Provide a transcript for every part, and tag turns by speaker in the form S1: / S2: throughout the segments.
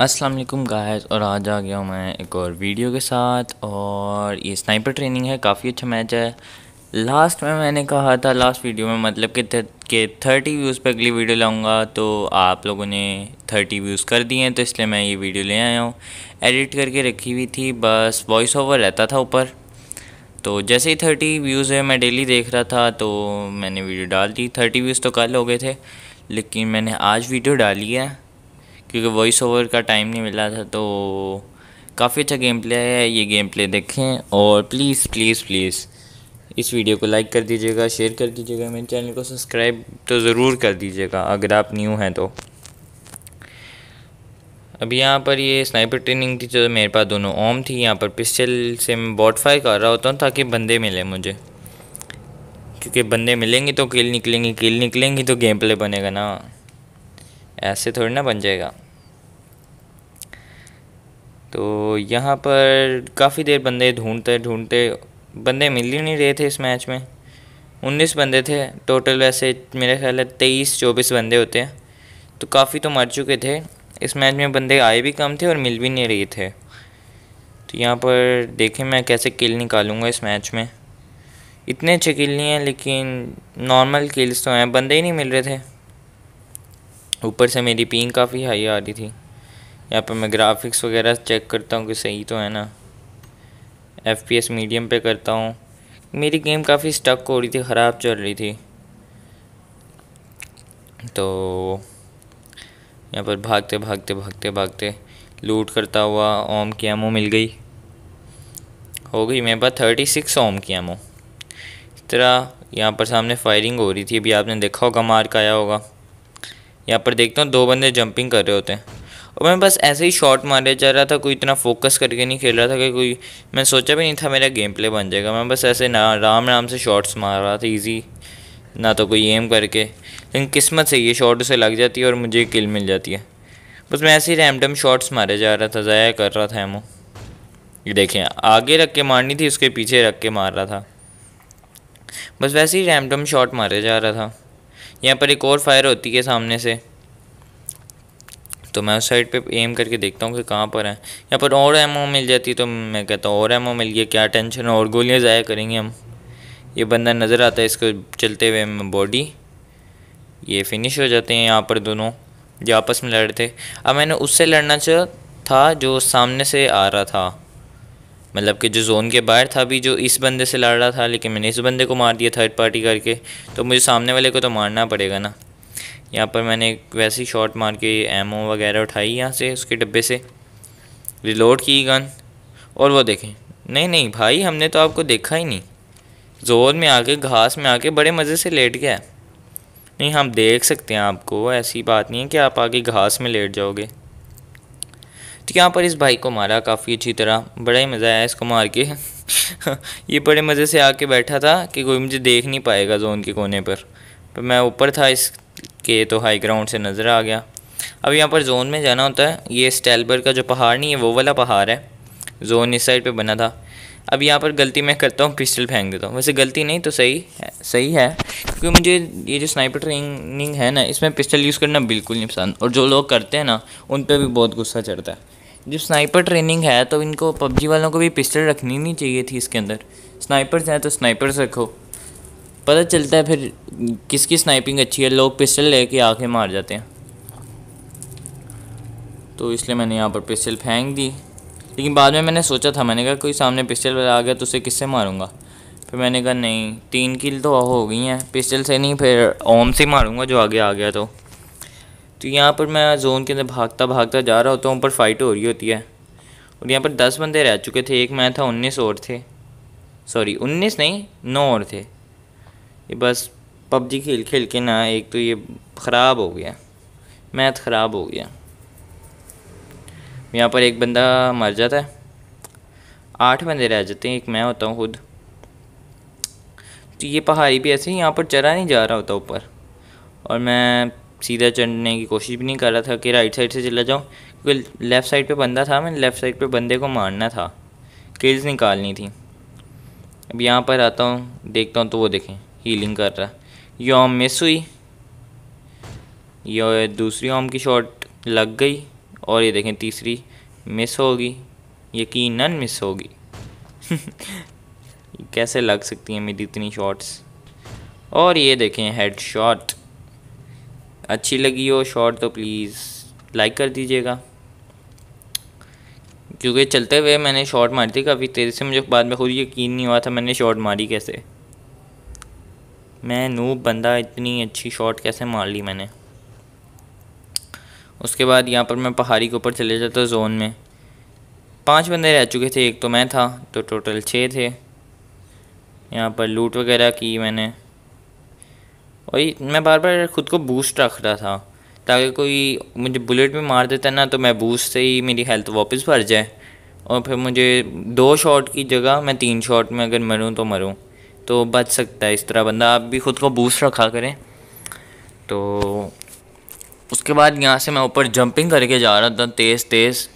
S1: वालेकुम गाइस, और आज आ गया हूँ मैं एक और वीडियो के साथ, और ये स्नाइपर ट्रेनिंग है, काफ़ी अच्छा मैच है। लास्ट में मैंने कहा था, लास्ट वीडियो में मतलब कि कि थर्टी व्यूज़ पे अगली वीडियो लाऊँगा तो आप लोगों ने थर्टी व्यूज़ कर दिए हैं तो इसलिए मैं ये वीडियो ले आया हूँ। एडिट करके रखी हुई थी, बस वॉइस ओवर रहता था ऊपर। तो जैसे ही थर्टी व्यूज़ है, मैं डेली देख रहा था तो मैंने वीडियो डाल दी। थर्टी व्यूज़ तो कल हो गए थे, लेकिन मैंने आज वीडियो डाली है। क्योंकि वॉइस ओवर का टाइम नहीं मिला था तो काफ़ी अच्छा गेम प्ले है, ये गेम प्ले देखें और प्लीज़ प्लीज़ प्लीज़ इस वीडियो को लाइक कर दीजिएगा शेयर कर दीजिएगा, मेरे चैनल को सब्सक्राइब तो ज़रूर कर दीजिएगा, अगर आप न्यू हैं तो। अब यहाँ पर ये स्नाइपर ट्रेनिंग थी जो मेरे पास दोनों ओम थी, यहाँ पर पिस्टल से मैं बॉट फायर कर रहा होता हूँ ताकि बंदे मिले मुझे। क्योंकि बंदे मिलेंगे तो किल निकलेंगे किल निकलेंगी तो गेम प्ले बनेगा ना। ऐसे थोड़ी ना बन जाएगा। तो यहाँ पर काफ़ी देर बंदे ढूंढते ढूंढते, बंदे मिल ही नहीं रहे थे इस मैच में। उन्नीस बंदे थे, टोटल वैसे मेरे ख्याल है तेईस, चौबीस बंदे होते हैं। तो काफ़ी तो मर चुके थे। इस मैच में बंदे आए भी कम थे और मिल भी नहीं रहे थे। तो यहाँ पर देखें मैं कैसे किल निकालूँगा इस मैच में। इतने अच्छे किल नहीं हैं, लेकिन नॉर्मल किल्स तो हैं। बंदे ही नहीं मिल रहे थे। ऊपर से मेरी पिंग काफ़ी हाई आ रही थी। यहाँ पर मैं ग्राफिक्स वगैरह चेक करता हूँ कि सही तो है ना। एफ़ पी एस मीडियम पे करता हूँ। मेरी गेम काफ़ी स्टक हो रही थी, ख़राब चल रही थी। तो यहाँ पर भागते भागते भागते भागते लूट करता हुआ ओम की एमओ मिल गई। हो गई मेरे पास थर्टी सिक्स ओम की एमओ इस तरह यहाँ पर सामने फायरिंग हो रही थी। अभी आपने देखा होगा मार्क आया होगा। यहाँ पर देखता हूँ, दो बंदे जंपिंग कर रहे होते हैं। और मैं बस ऐसे ही शॉट मारे जा रहा था, कोई इतना फोकस करके नहीं खेल रहा था कि कोई, मैं सोचा भी नहीं था मेरा गेम प्ले बन जाएगा। मैं बस ऐसे ना आराम राम से शॉट्स मार रहा था ईजी ना तो कोई एम करके। लेकिन किस्मत से ये शॉट उसे लग जाती है और मुझे किल मिल जाती है। बस मैं ऐसे ही रैमडम शॉट्स मारे जा रहा था, ज़ाया कर रहा था एमो ये देखें, आगे रख के मारनी थी, उसके पीछे रख के मार रहा था। बस वैसे ही रैमडम शॉट मारे जा रहा था। यहाँ पर एक और फायर होती है सामने से। तो मैं उस साइड पे एम करके देखता हूँ कि कहाँ पर है। यहाँ पर और एमओ मिल जाती तो मैं कहता हूँ, और एमओ मिल गया, क्या टेंशन और गोलियाँ ज़ाया करेंगे हम। ये बंदा नज़र आता है इसको चलते हुए बॉडी ये फिनिश हो जाते हैं यहाँ पर दोनों, जो आपस में लड़ थे। अब मैंने उससे लड़ना चाह था जो सामने से आ रहा था। मतलब कि जो जोन के बाहर था भी, जो इस बंदे से लड़ रहा था, लेकिन मैंने इस बंदे को मार दिया थर्ड पार्टी करके। तो मुझे सामने वाले को तो मारना पड़ेगा ना। यहाँ पर मैंने वैसी शॉट मार के एमओ वगैरह उठाई यहाँ से, उसके डब्बे से। रिलोड की गन और वो देखें। नहीं नहीं, भाई, हमने तो आपको देखा ही नहीं। ज़ोर में आके, घास में आके बड़े मज़े से लेट गया। नहीं, हम देख सकते हैं आपको, ऐसी बात नहीं है कि आप आगे घास में लेट जाओगे। तो यहाँ पर इस भाई को मारा काफ़ी अच्छी तरह। बड़ा ही मज़ा आया इसको मार के। ये बड़े मज़े से आके बैठा था कि कोई मुझे देख नहीं पाएगा जोन के कोने पर। पर मैं ऊपर था इस के तो हाई ग्राउंड से नज़र आ गया। अब यहाँ पर जोन में जाना होता है। ये स्टेलबर का जो पहाड़ नहीं है, वो वाला पहाड़ है। जोन इस साइड पे बना था। अब यहाँ पर गलती मैं करता हूँ पिस्टल फेंक देता हूँ। वैसे गलती नहीं तो सही है सही है। क्योंकि मुझे ये जो स्नाइपर ट्रेनिंग है ना, इसमें पिस्टल यूज़ करना बिल्कुल नहीं पसंद। और जो लोग करते हैं ना, उन पर भी बहुत गुस्सा चढ़ता है। जो स्नाइपर ट्रेनिंग है तो इनको पबजी वालों को भी पिस्टल रखनी नहीं चाहिए थी इसके अंदर। स्नाइपर्स हैं तो स्नाइपर्स रखो। पता चलता है फिर किसकी स्नाइपिंग अच्छी है, लोग पिस्टल लेके आके मार जाते हैं। तो इसलिए मैंने यहाँ पर पिस्टल फेंक दी। लेकिन बाद में मैंने सोचा था, मैंने कहा कोई सामने पिस्टल आ गया तो उसे किससे मारूँगा? फिर मैंने कहा, नहीं, तीन किल तो हो गई हैं। पिस्टल से नहीं, फिर ओम से मारूँगा जो आगे आ गया तो। तो यहाँ पर मैं जोन के अंदर भागता भागता जा रहा होता हूँ, ऊपर फाइट हो रही होती है। और यहाँ पर दस बंदे रह चुके थे, एक मैं था, उन्नीस और थे। सॉरी उन्नीस नहीं, नौ और थे। ये बस पबजी खेल खेल के ना एक तो ये ख़राब हो गया। मैथ ख़राब हो गया। यहाँ पर एक बंदा मर जाता है। आठ बंदे रह जाते हैं, एक मैं होता हूँ खुद। तो ये पहाड़ी भी ऐसे ही यहाँ पर चरा नहीं जा रहा होता ऊपर। और मैं सीधा चढ़ने की कोशिश भी नहीं कर रहा था कि राइट साइड से चला जाऊँ, क्योंकि लेफ़्ट साइड पे बंदा था, मैंने लेफ़्ट साइड पे बंदे को मारना था। किल्स निकालनी थी। अब यहाँ पर आता हूँ, देखता हूँ तो वो देखें। हीलिंग कर रहा है। ओम मिस हुई यो दूसरी ओम की शॉट लग गई और ये देखें तीसरी मिस होगी, यकीनन मिस होगी। कैसे लग सकती हैं मेरी इतनी शॉट्स और ये देखें हेड शॉट अच्छी लगी हो शॉट तो प्लीज़ लाइक कर दीजिएगा। क्योंकि चलते हुए मैंने शॉट मारी थी काफ़ी तेज़ी से, मुझे बाद में खुद यकीन नहीं हुआ था मैंने शॉट मारी कैसे। मैं नूब बंदा इतनी अच्छी शॉट कैसे मार ली मैंने? उसके बाद यहाँ पर मैं पहाड़ी के ऊपर चले जाता जोन में। पाँच बंदे रह चुके थे, एक तो मैं था तो टोटल छः थे। यहाँ पर लूट वगैरह की मैंने। और मैं बार बार ख़ुद को बूस्ट रख रहा था। ताकि कोई मुझे बुलेट भी मार देता ना तो मैं बूस्ट से ही मेरी हेल्थ वापस भर जाए। और फिर मुझे दो शॉट की जगह मैं तीन शॉट में अगर मरूँ तो मरूँ। तो बच सकता है इस तरह बंदा। आप भी ख़ुद को बूस्ट रखा करें। तो उसके बाद यहाँ से मैं ऊपर जंपिंग करके जा रहा था, तेज़ तेज़।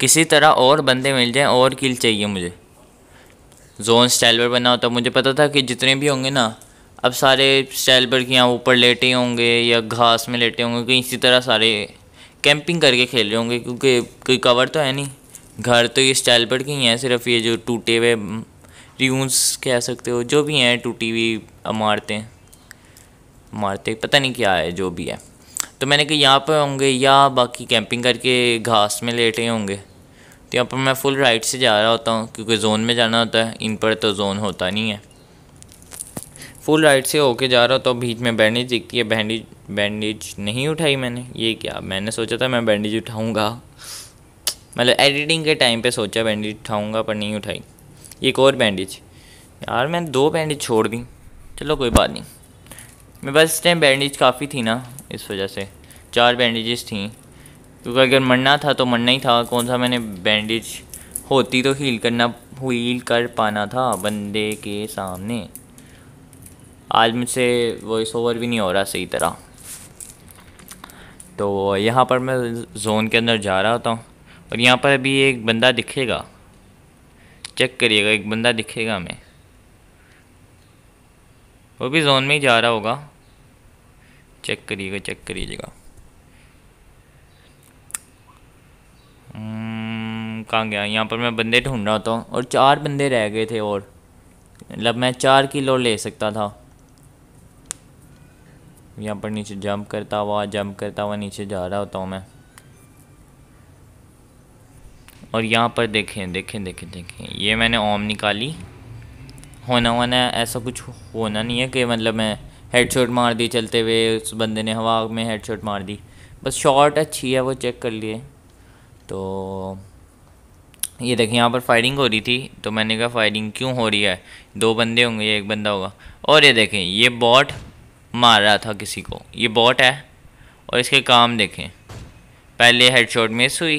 S1: किसी तरह और बंदे मिल जाएँ, और किल चाहिए मुझे। जोन स्टाइल पर बना होता। मुझे पता था कि जितने भी होंगे ना, अब सारे स्टाइल पर कि यहाँ ऊपर लेटे होंगे या घास में लेटे होंगे, कहीं इसी तरह सारे कैंपिंग करके खेल रहे होंगे, क्योंकि कोई कवर तो है नहीं। घर तो ये स्टाइल पर की हैं, सिर्फ़ ये जो टूटे हुए र्यून्स कह सकते हो, जो भी हैं टूटी हुई इमारतें मारते पता नहीं क्या है, जो भी है। तो मैंने कहा, यहाँ पर होंगे या बाकी कैंपिंग करके घास में लेटे होंगे। तो यहाँ पर मैं फुल राइट से जा रहा होता हूँ, क्योंकि जोन में जाना होता है, इन पर तो जोन होता नहीं है। फुल राइट से होके जा रहा होता हूँ, बीच में बैंडेज दिखती है बैंडेज बैंडेज नहीं उठाई मैंने। ये क्या, मैंने सोचा था मैं बैंडेज उठाऊँगा। मतलब एडिटिंग के टाइम पे सोचा बैंडेज उठाऊँगा, पर नहीं उठाई। एक और बैंडेज यार, मैंने दो बैंडेज छोड़ दी। चलो, कोई बात नहीं। मैं बस इस टाइम बैंडेज काफ़ी थी ना, इस वजह से। चार बैंडेजेस थी। क्योंकि अगर मरना था तो मरना ही था। कौन सा मैंने बैंडेज होती तो हील करना हील कर पाना था बंदे के सामने। आज मुझसे वॉइस ओवर भी नहीं हो रहा सही तरह। तो यहाँ पर मैं जोन के अंदर जा रहा होता हूँ और यहाँ पर अभी एक बंदा दिखेगा। चेक करिएगा एक बंदा दिखेगा हमें। वो भी जोन में ही जा रहा होगा। चेक करिएगा चेक करिएगा। हम्म, कहाँ गया? यहाँ पर मैं बंदे ढूंढ रहा था और चार बंदे रह गए थे और। मतलब मैं चार किलो ले सकता था। यहाँ पर नीचे जंप करता हुआ जंप करता हुआ नीचे जा रहा होता हूँ मैं। और यहाँ पर देखें देखें देखें देखें। ये मैंने ओम निकाली। होना होना, ऐसा कुछ होना नहीं है कि मतलब मैं हेडशॉट मार दी चलते हुए, उस बंदे ने हवा में हेडशॉट मार दी। बस शॉट अच्छी है, वो चेक कर लिए। तो ये देखें, यहाँ पर फायरिंग हो रही थी तो मैंने कहा फायरिंग क्यों हो रही है? दो बंदे होंगे, एक बंदा होगा। और ये देखें, ये बॉट मार रहा था किसी को। ये बॉट है, और इसके काम देखें। पहले हेडशॉट मिस हुई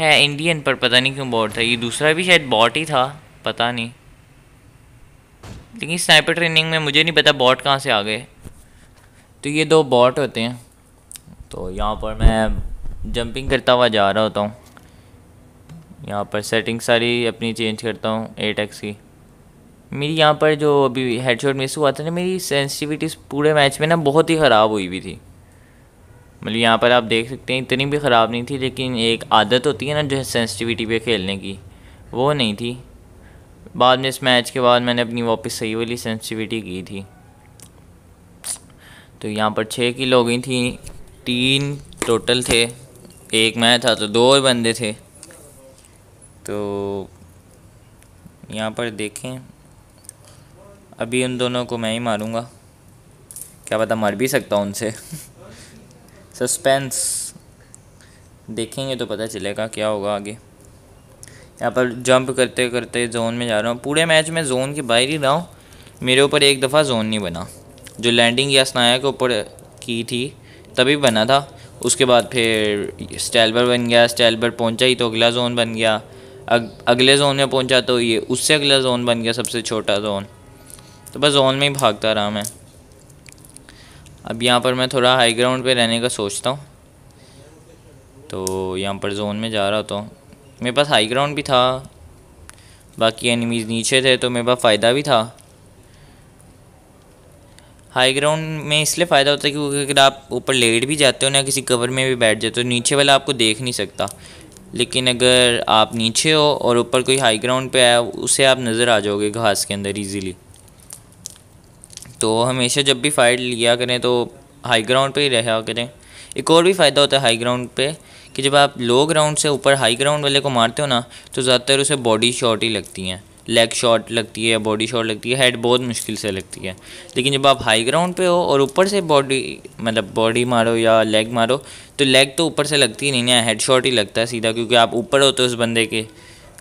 S1: है इंडियन पर पता नहीं क्यों बॉट था। ये दूसरा भी शायद बॉट ही था, पता नहीं। लेकिन स्नाइपर ट्रेनिंग में मुझे नहीं पता बॉट कहाँ से आ गए। तो ये दो बॉट होते हैं। तो यहाँ पर मैं जंपिंग करता हुआ जा रहा होता हूँ। यहाँ पर सेटिंग सारी अपनी चेंज करता हूँ एट एक्स की। मेरी यहाँ पर जो अभी हेडशॉट मिस हुआ था ना, मेरी सेंसिटिविटी पूरे मैच में ना बहुत ही ख़राब हुई हुई थी। मतलब यहाँ पर आप देख सकते हैं, इतनी भी ख़राब नहीं थी, लेकिन एक आदत होती है ना जो है सेंसिटिविटी पे खेलने की, वो नहीं थी। बाद में इस मैच के बाद मैंने अपनी वापस सही वाली सेंसिटिविटी की थी। तो यहाँ पर छः किल हो गई थी, तीन टोटल थे, एक मैं था तो दो और बंदे थे। तो यहाँ पर देखें, अभी उन दोनों को मैं ही मारूँगा। क्या पता मर भी सकता हूँ उनसे। सस्पेंस देखेंगे तो पता चलेगा क्या होगा आगे। यहाँ पर जंप करते करते जोन में जा रहा हूँ। पूरे मैच में जोन के बाहर ही रहा हूँ। मेरे ऊपर एक दफ़ा जोन नहीं बना। जो लैंडिंग या स्नाया के ऊपर की थी तभी बना था। उसके बाद फिर स्टैलबर बन गया। स्टैलबर पहुँचा ही तो अगला जोन बन गया। अग, अगले जोन में पहुँचा तो ये उससे अगला जोन बन गया सबसे छोटा जोन तो बस जोन में ही भागता रहा मैं। अब यहाँ पर मैं थोड़ा हाई ग्राउंड पे रहने का सोचता हूँ। तो यहाँ पर जोन में जा रहा होता हूँ मेरे पास हाई ग्राउंड भी था। बाकी एनिमीज़ नीचे थे तो मेरे पास फ़ायदा भी था। हाई ग्राउंड में इसलिए फ़ायदा होता है क्योंकि अगर आप ऊपर लेट भी जाते हो ना, किसी कवर में भी बैठ जाते हो नीचे वाला आपको देख नहीं सकता। लेकिन अगर आप नीचे हो और ऊपर कोई हाई ग्राउंड पे है उसे आप नज़र आ जाओगे घास के अंदर इजीली तो हमेशा जब भी फाइट लिया करें तो हाई ग्राउंड पे ही रहा करें। एक और भी फ़ायदा होता है हाई ग्राउंड पे कि जब आप लो ग्राउंड से ऊपर हाई ग्राउंड वाले को मारते हो ना तो ज़्यादातर उसे बॉडी शॉट ही लगती हैं। लेग शॉट लगती है बॉडी शॉट लगती है हेड बहुत मुश्किल से लगती है। लेकिन जब आप हाई ग्राउंड पे हो और ऊपर से बॉडी मतलब बॉडी मारो या लेग मारो तो लेग तो ऊपर से लगती ही नहीं है हेड शॉट ही लगता है सीधा, क्योंकि आप ऊपर होते हो उस बंदे के।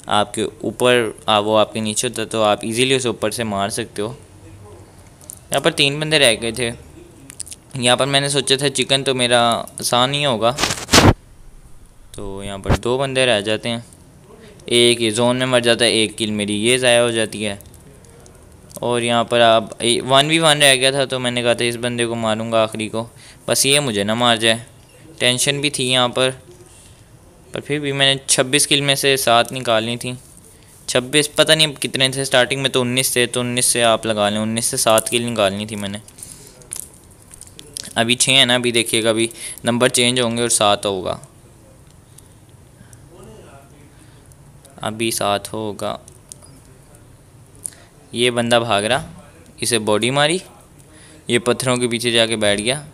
S1: आपके ऊपर वो आपके नीचे होता है तो आप इजीली उसे ऊपर से मार सकते हो। यहाँ पर तीन बंदे रह गए थे। यहाँ पर मैंने सोचा था चिकन तो मेरा आसान ही होगा। तो यहाँ पर दो बंदे रह जाते हैं। एक ये जोन में मर जाता है, एक किल मेरी ये ज़ाया हो जाती है। और यहाँ पर आप वन वी वन रह गया था तो मैंने कहा था इस बंदे को मारूँगा आखिरी को। बस ये मुझे ना मार जाए। टेंशन भी थी यहाँ पर। पर फिर भी मैंने छब्बीस किल में से सात निकालनी थी। छब्बीस, पता नहीं अब कितने थे स्टार्टिंग में तो उन्नीस थे तो उन्नीस से आप लगा लें, उन्नीस से सात किल निकालनी थी मैंने। अभी छः है ना, अभी देखिएगा अभी नंबर चेंज होंगे और सात होगा। अभी सात होगा। ये बंदा भाग रहा, इसे बॉडी मारी, ये पत्थरों के पीछे जाके बैठ गया,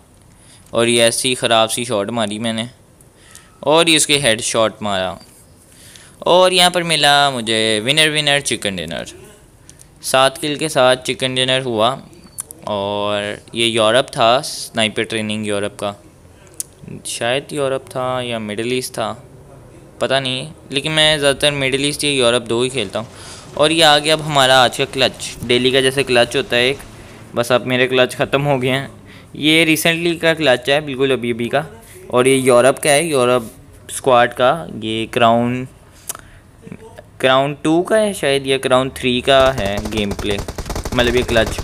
S1: और ये ऐसी ख़राब सी शॉट मारी मैंने, और ये उसके हेड शॉट मारा। और यहाँ पर मिला मुझे विनर विनर चिकन डिनर सात किल के साथ चिकन डिनर हुआ और ये यूरोप था स्नाइपर ट्रेनिंग यूरोप का। शायद यूरोप था या मिडल ईस्ट था, पता नहीं, लेकिन मैं ज़्यादातर मिडल ईस्ट या यूरोप दो ही खेलता हूँ। और ये आ गया अब हमारा आज का क्लच डेली का जैसे क्लच होता है एक, बस अब मेरे क्लच ख़त्म हो गए हैं। ये रिसेंटली का क्लच है, बिल्कुल अभी अभी का। और ये यूरोप का है, यूरोप स्क्वाड का, ये क्राउन क्राउन टू का है शायद, या क्राउन थ्री का है गेम प्ले मतलब ये क्लच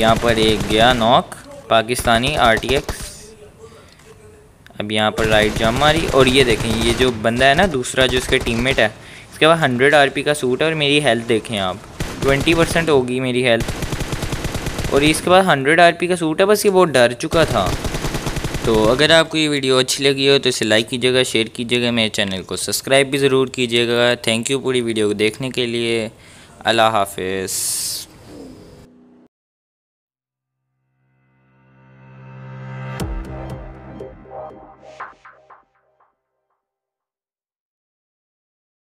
S1: यहाँ पर एक गया नॉक पाकिस्तानी आर टी एक्स अब यहाँ पर राइट जम मारी, और ये देखें, ये जो बंदा है ना, दूसरा जो इसका टीममेट है, इसके बाद हंड्रेड आरपी का सूट है, और मेरी हेल्थ देखें आप। ट्वेंटी परसेंट होगी मेरी हेल्थ और इसके बाद हंड्रेड आर का सूट है, बस ये बहुत डर चुका था। तो अगर आपको ये वीडियो अच्छी लगी हो तो इसे लाइक कीजिएगा, शेयर कीजिएगा, मेरे चैनल को सब्सक्राइब भी ज़रूर कीजिएगा। थैंक यू पूरी वीडियो को देखने के लिए। अल्लाह हाफिज़।